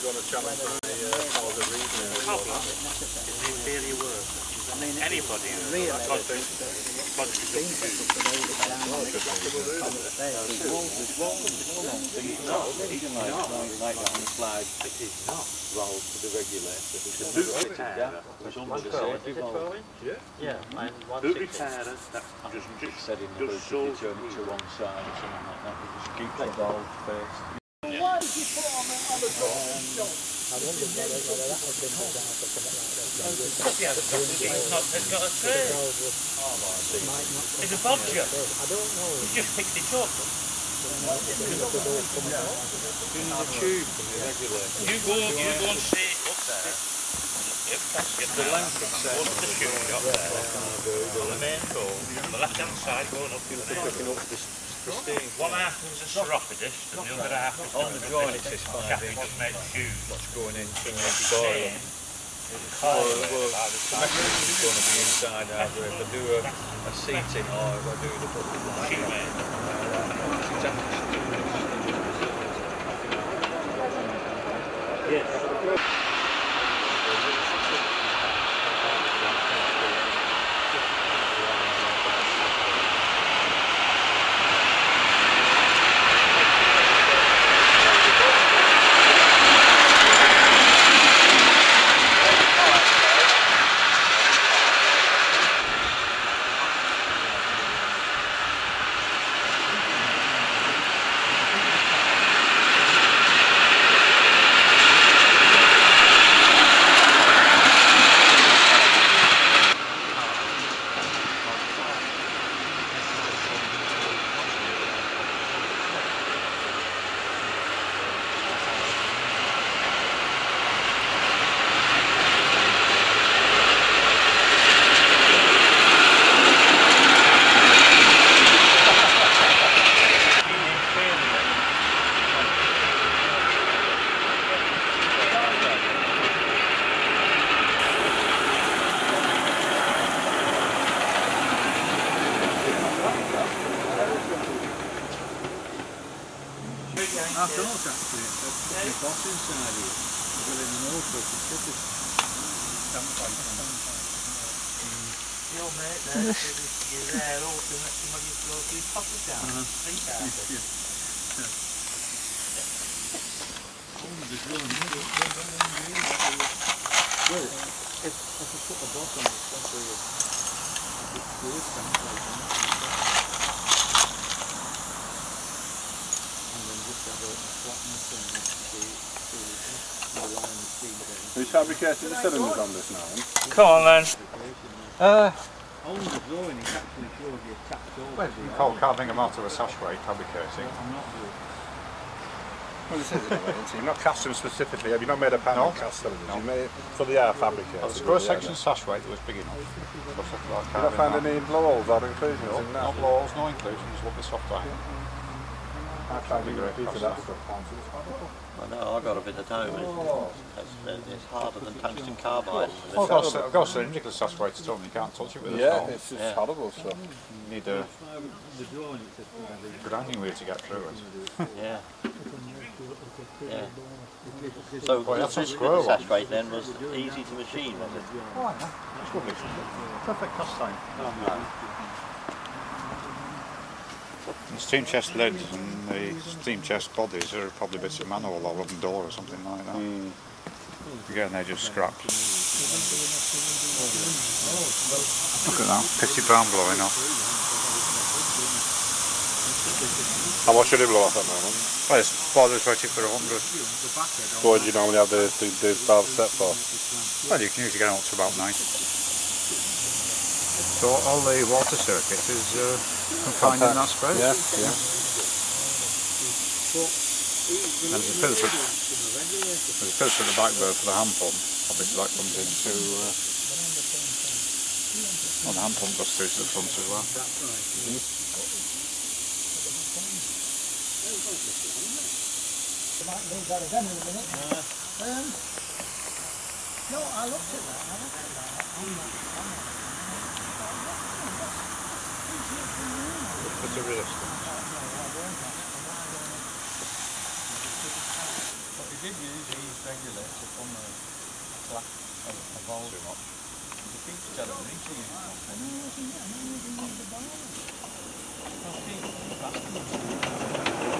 going to challenge my uh, powers of reasoning. problem is the inferior work. Anybody who's Really, got logically Even like, like that on the slide, it is not. roll to the regulator. The boot repairer, was under the safety valve. yeah, mine Boot 160. repairer, that just, Just just, said in the boot, just if you so turn it to one side or something like that, it just keeps the valve faced. yeah, it's a bodger. I don't know. You just picked it up. You go, you go and see up there. Yep, that's. The length of the chute up there. On the main door, on the left hand side going up. You're picking up this One half is a chiropodist and the other half is On the drawing it says a five chap who inch. just makes shoes. What's going into It's the a. Oh, well, well, the mechanism is going to be inside either if I do a, a seating or if I do the Shoe mate. After all, actually, the boss inside here, within the notebook, it's got this stamp like Your mate there, you're there ultimately when you go to your pocket down. Think out of it. Well, if, if I put a boss on it, that's where it's there is stamp like And then just have a flatness and the, the, the line of steam there. Who's fabricated the cylinders on this now? Come on then. Uh, On the drawing, it actually shows you tapped over well, the you call carving them out of a sash weight fabricating. I'm not doing Well, this is it, isn't it? You've not cast them specifically. Have you not made a panel No. cast cylinders? No. You made it for the air fabricated. Well, the cross section sash weight that was big enough. But I thought Did I carving find that. any blowholes or inclusions No, in that? no blows, no inclusions, lovely soft iron. I tried to get a piece of that stuff once. It was horrible. Well, no, I got a bit of time. It's, it's, it's harder than tungsten carbide. Well, I've got, I've got cylindrical to stone, you can't touch it with a Yeah, stone. it's just Yeah. horrible stuff. You need a grinding wheel to get through it. Yeah. Yeah. So the that's the square one. then was easy to machine, was it? Oh, yeah, it's lovely. Perfect cast time. The steam chest lids and the steam chest bodies are probably bits of manual or wooden door or something like that. Again, they're just scraps. Look at that, 50 pound blowing off. How much should it blow off at the moment? Well, this boiler's rated for 100. What do you normally have the, the, the valve set for? Well, you can usually get up to about 90. So all the water circuit is uh, confined in that space? Yeah, yeah. And there's a filter, there's a filter at the back there for the hand pump. Obviously that comes into, uh, well the hand pump goes through to the front as well. It's a. What did use is regulates upon a flat of a valve. Too much. The keeps telling me to use something. I'll keep asking him.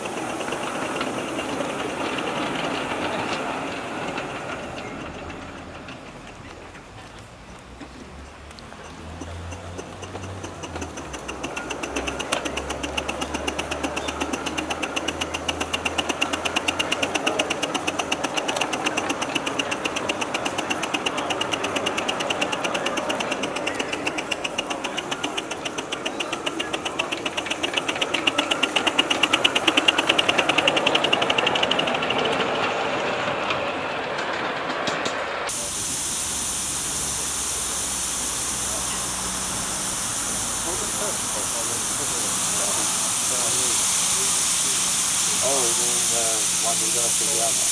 Oh, you mean uh, one you go to the other?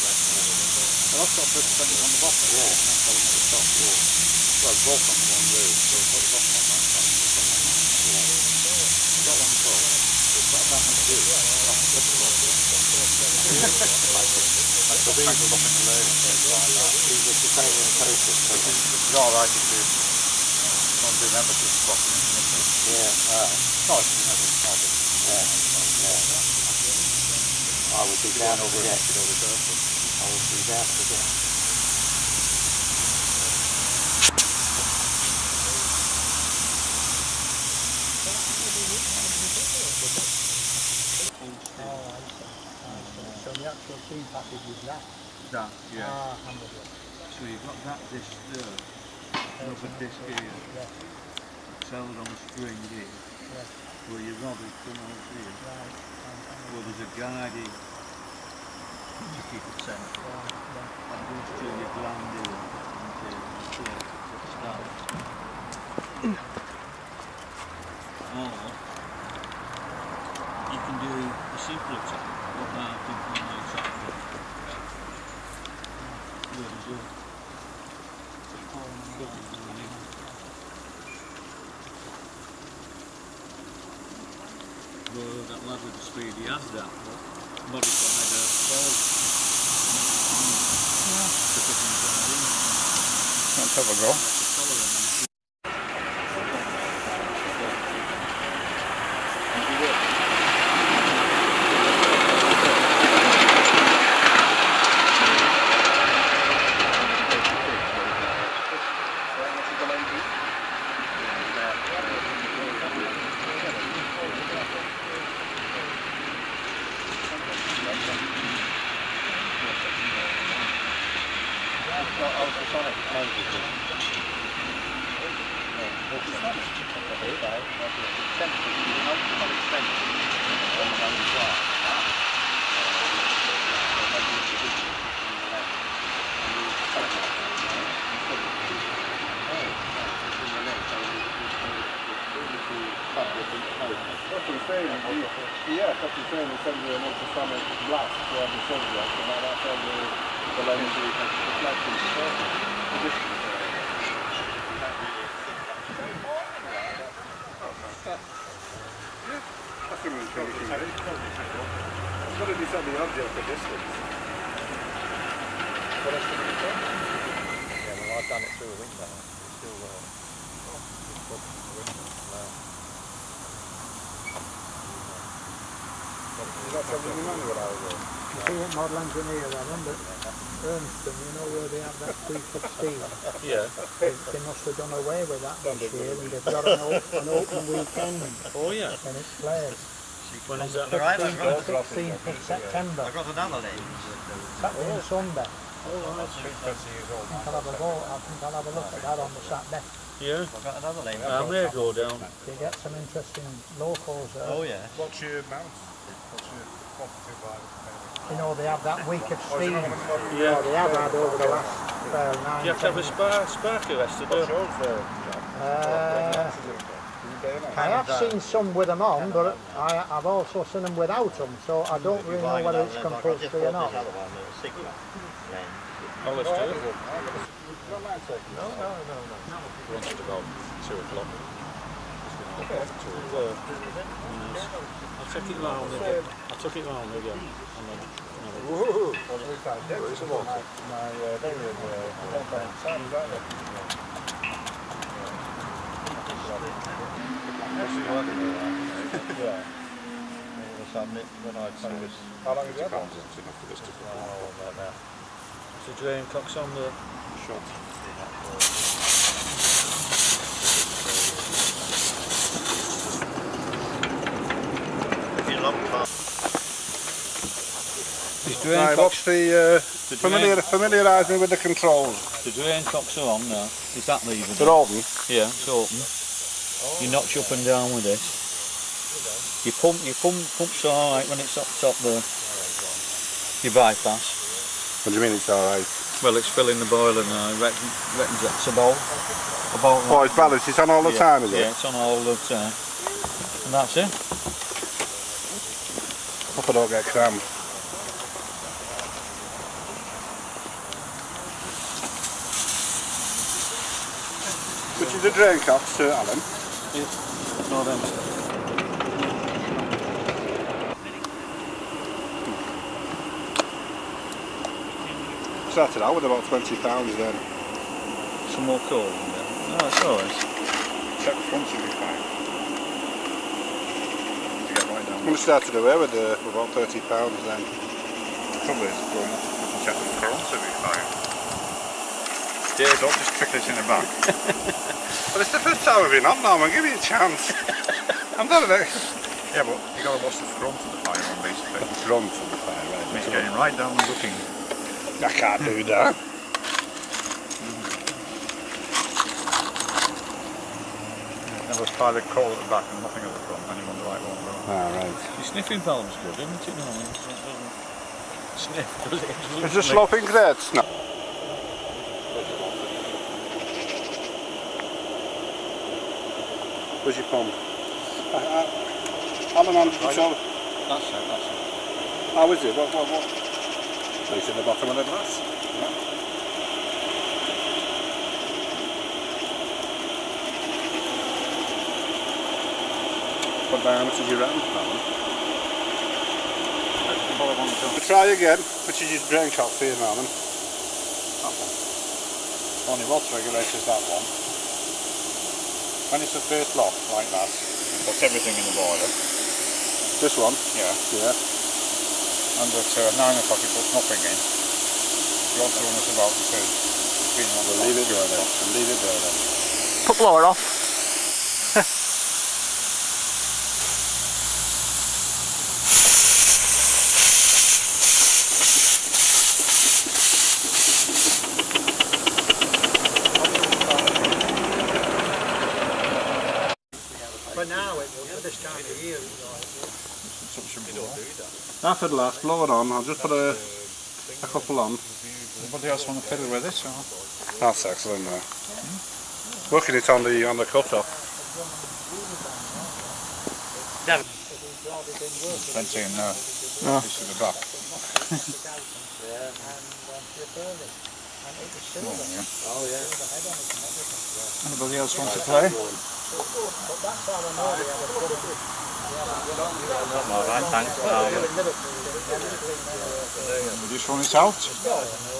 Well, I've got to put something on the bottom. Yeah. That's what I'm at the top. Yeah. Well, both on one roof, so put the bottom on that side. and put that on. Yeah. I've got one top. It's got that much roof. If you. So the actual team package is that? That, yeah. Ah, I'm with you. So you've got that disc there, rubber disc here, Yeah, held on a string here, yeah, where your rubber come out here. right. Well, there's a guide here to keep it central. Yeah, That goes through your gland here into the start. Or you can do a simpler type, what I think on the outside of it. Where is your filter going in? Well, that lad with the speed, he has that, but modified a valve. To put in the in. Let's have a go. What he's saying. He, yeah, that's what he's saying. He sends you an ultrasonic blast to have the subject, and that, that's how the, the lens reflects the surface. That's the really cool thing. It's got to be something object for distance. But that's the Yeah, well, I've done it through a window. It's still uh, Is that something you it? See what model engineer I remember Ernston, you know where they have that three foot steel? Yeah. They, they must have done away with that this year and they've got an, an open weekend Oh yeah. in its place. When is that? 15th and 16th of September, got another lens. Saturday and Sunday. Years old. I think I'll have a go, I think I'll have a look at that on the Saturday. Yeah. I've got another lens. I may go down. You get some interesting locals there. Oh yeah. What's your mount? What's your quantity by You know, they have that week of is it steam. not on the- Yeah, they have had over the last, well, nine, Do You have to have a ten- spark, spark arrestor, don't? Yours Uh, I have seen some with them on, but I, I've also seen them without them, so I don't really know whether it's compulsory or not. other one, the Sigma lens. Oh, let's do it. No, no, no, no. Wants to go two o'clock. Well, Check it round again. I'll check it round again. And then Woohoo! Every time. Yeah, it's a lot. My, my uh, they were uh, time Sam's, aren't they? Yeah. When I was How long has he had one? Oh, about that. So drain cocks on the Shot. Been a long time. Drain Right, what's the, uh, familiar, familiarise me with the controls. the drain cocks are on now. Is that lever? They're open. Yeah, it's open. You notch up and down with this. You pump, you pump, pump's alright when it's up top the your bypass. What do you mean it's alright? Well, it's filling the boiler now. I reckon, reckons that's about about. Oh, it's balanced. It's on all the yeah, time, is it? Yeah, it's on all the time. And that's it. Hope I don't get crammed. Is the drain cock, Sir Alan? No, them. Started out with about 20 pounds then. Some more coal in there. No, it's alright. Check the front should be fine. To get right down. When we started away with uh, about 30 pounds then. Trouble is going up check the front should be fine. Yeah, don't just trick this in the back. But it's the first time I've been on now, man. Give me a chance. I'm not a yeah, but you got to watch the front of the fire on basically. front of the fire, right? It's getting right down and looking. I can't do that. There was pilot coal at the back and nothing at the front, and you wonder why it won't go. Ah, right. Your sniffing valve's good, isn't it? No, it doesn't sniff, does it? It Is the sloping grates? No. Where's your pump? Alan, on, so, That's it, that's it. how is it? What, what, what? It's in the bottom of the glass? What diameter is your round, Alan? We'll try again, which is your drain cock here, Alan. That one. Only water regulator is that one. When it's the first lock, like that, Puts everything in the boiler. this one, Yeah. yeah, And at uh, 9 o'clock it puts nothing in. The odds run us about two. Been on we'll leave it there then, we'll leave it there then. Put blower off. For now, it will, for this time of year, it's like, That at last, blow it on, I'll just put a, a couple on. Anybody else want to fiddle with it? Or? That's excellent there. Working it on the on the cut off. Plenty in there. No. This is the back. Oh, yeah. Anybody else want to play? Alright, thanks. Um, We just run it out.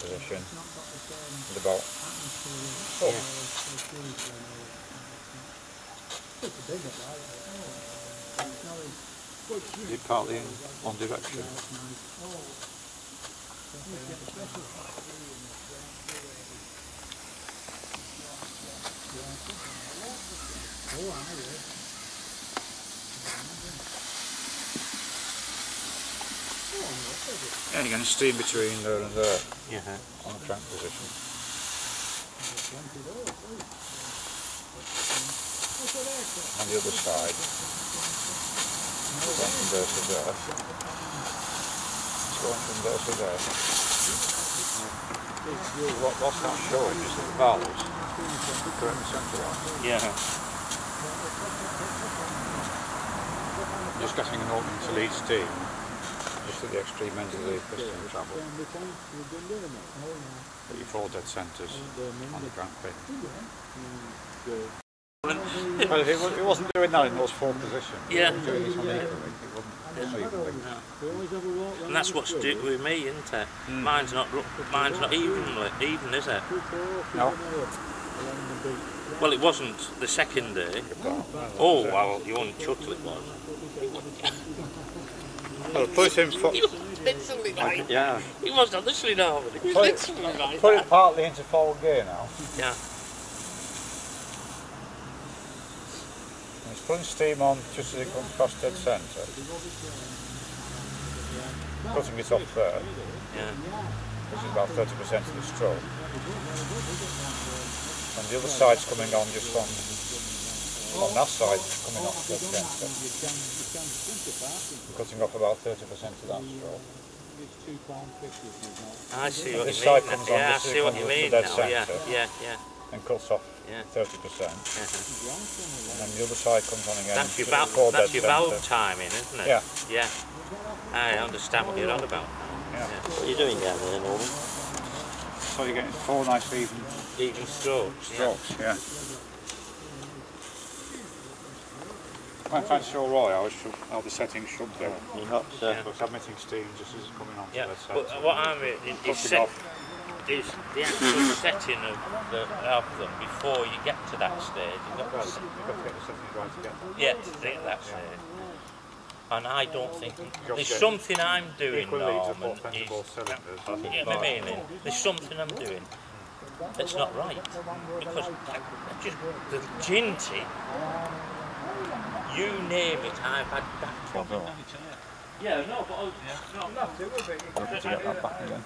Position. And about oh. Is it partly in one direction? Yeah, you're getting steam between there and there Yeah. on the crank position. On the other side, going from there to there. It's going from there to there. What, what's that showing is the valves current centre on. Yeah. Just getting an opening to lead steam just at the extreme end of the piston travel. But your four dead centres on the ground pin. Well, it, it wasn't doing that in those four positions. Yeah. It was doing it unevenly. It wasn't unevenly. And that's what's do with me, isn't it? Hmm. Mine's not mine's not evenly even, is it? No. Well, it wasn't the second day. Oh well, you only chuckle it was. Well, put it in fo- was literally like yeah. it was honestly no, it was Put it- literally like Put that. it partly into forward gear now. Yeah. And it's putting steam on just as it comes past dead centre. Cutting it off there, Yeah. which is about 30% of the stroke. And the other side's coming on just on, on that side, coming off dead centre. Cutting off about 30% of that stroke. I see what This you side mean. comes on Yeah, I see what you mean dead now. Yeah, centre. yeah, yeah. and cuts off Yeah. 30%. Uh-huh. And then the other side comes on again. That's your valve. That's dead your valve timing, isn't it? Yeah. Yeah. I understand what you're on about. Yeah. What are you doing down there, Norman? So you're getting four nice even Even strokes. Yeah. strokes, yeah. I'm trying to show Roy how, it should, how the settings should be. You're not, uh, Yeah. So it's emitting steam just as it's coming on Yeah, to that but side. what I mean is, is, set, is the actual setting of, the, of them before you get to that stage. You've got to, Well, you've got to get the settings right to get there. yeah, to get that stage. And I don't think there's something I'm doing, Equal leads of Norman, both ends of is, both cylinders. you get my? There's something I'm doing that's not right because I just the ginty. You name it, I've had that trouble. Yeah, no, but oh, I, no, To get that back again.